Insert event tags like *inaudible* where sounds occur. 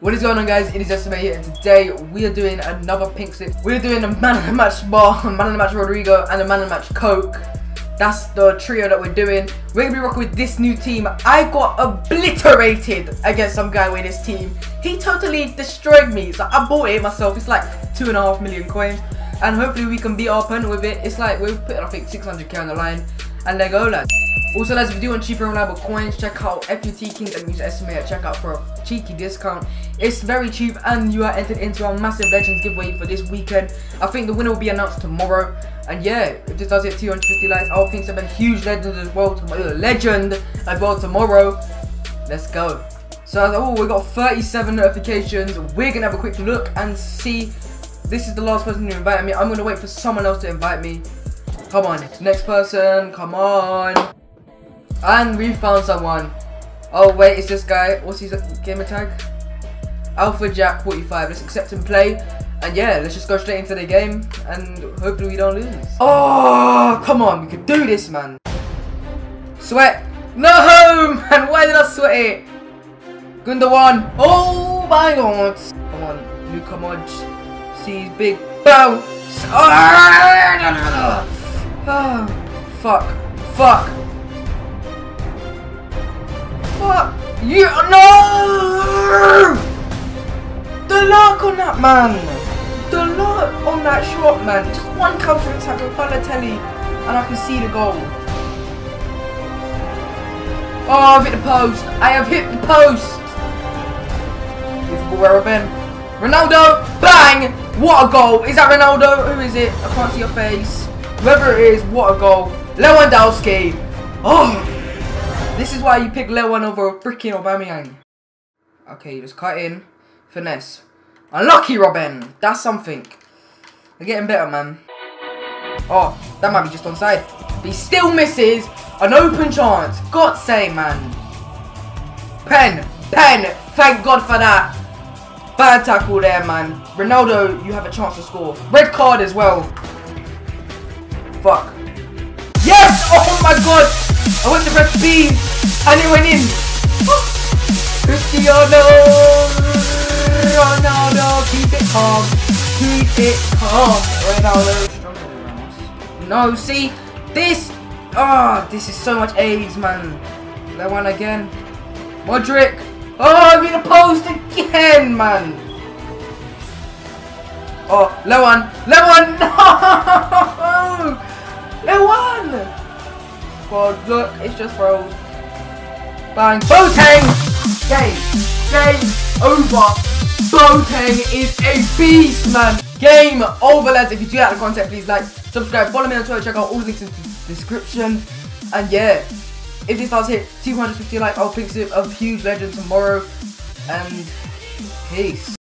What is going on guys, it is Estimate here and today we are doing another pink slip. We're doing a man of the match bar, a *laughs* man of the match Rodrigo and a man of the match Koke. That's the trio that we're doing. We're going to be rocking with this new team. I got obliterated against some guy with this team. He totally destroyed me. So I bought it myself. It's like two and a half million coins. And hopefully we can beat our opponent with it. It's like we're putting I think 600k on the line. And there go lads. Also, you do want cheaper and reliable coins, check out FUT Kings and use estimate at checkout for a cheeky discount. It's very cheap and you are entered into our massive Legends giveaway for this weekend. I think the winner will be announced tomorrow. And yeah, if this does hit 250 likes, I'll think some huge legends as well, uh, legend as well tomorrow. Let's go. So, oh, we got 37 notifications. We're going to have a quick look and see. This is the last person who invited me. I'm going to wait for someone else to invite me. Come on, next person, come on. And we found someone. Oh wait, it's this guy. What's his gamer tag? Alpha Jack 45. Let's accept and play. And yeah, let's just go straight into the game and hopefully we don't lose. Oh, come on, we can do this, man. Sweat. No, man, why did I sweat it? Gündoğan. Oh my god. Come on, Luka. See his big bounce. Oh, fuck. Fuck. You no! The luck on that man! The luck on that shot, man. Just one counter attack from Balotelli, and I can see the goal. Oh, I've hit the post. I have hit the post. Where I've been. Ronaldo, bang! What a goal! Is that Ronaldo? Who is it? I can't see your face. Whoever it is, what a goal. Lewandowski. Oh, this is why you pick Lewan over freaking Aubameyang. Okay, just cut in. Finesse. Unlucky, Robin. That's something. They're getting better, man. Oh, that might be just onside. But he still misses an open chance. God sake, man. Pen. Pen. Thank God for that. Bad tackle there, man. Ronaldo, you have a chance to score. Red card as well. Fuck. Yes! Oh my god! I went to press B and it went in. Cristiano Ronaldo, keep it calm. Keep it calm. Ronaldo. No, see? This Ah, oh, this is so much AIDS, man. That one again. Modric. Oh, I'm in the post again, man. Oh, Lewan. one! *laughs* no! Look, it's just froze. Bang. Boateng! Game. Game over. Boateng is a beast, man. Game over, lads. If you do like the content, please like, subscribe, follow me on Twitter, check out all the links in the description. And yeah, if this does hit 250 likes, I'll pick up a huge legend tomorrow. And peace.